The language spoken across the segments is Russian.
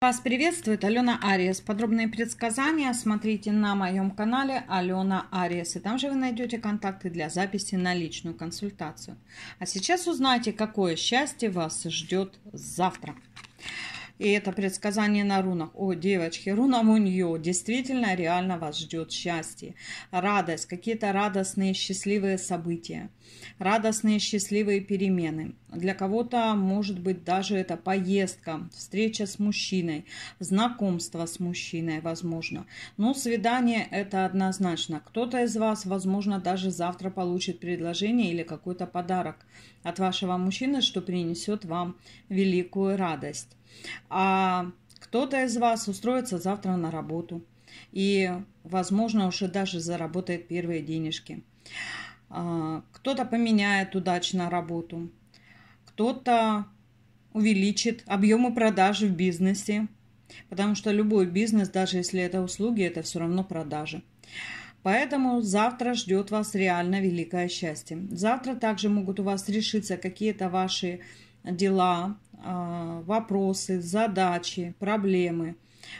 Вас приветствует Алена Ариес. Подробные предсказания смотрите на моем канале Алена Ариес. И там же вы найдете контакты для записи на личную консультацию. А сейчас узнайте, какое счастье вас ждет завтра. И это предсказание на рунах. О, девочки, руна Муньо. Действительно, реально вас ждет счастье, радость, какие-то радостные, счастливые события, радостные, счастливые перемены. Для кого-то, может быть, даже это поездка, встреча с мужчиной, знакомство с мужчиной, возможно. Но свидание это однозначно. Кто-то из вас, возможно, даже завтра получит предложение или какой-то подарок от вашего мужчины, что принесет вам великую радость. А кто-то из вас устроится завтра на работу и, возможно, уже даже заработает первые денежки. А, кто-то поменяет удачно работу, кто-то увеличит объемы продажи в бизнесе, потому что любой бизнес, даже если это услуги, это все равно продажи. Поэтому завтра ждет вас реально великое счастье. Завтра также могут у вас решиться какие-то ваши дела, вопросы, задачи, проблемы,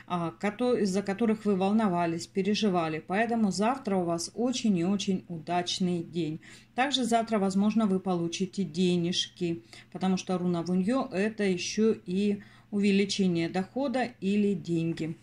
а, из-за которых вы волновались, переживали. Поэтому завтра у вас очень и очень удачный день. Также завтра, возможно, вы получите денежки, потому что руна Вуньо – это еще и увеличение дохода или деньги.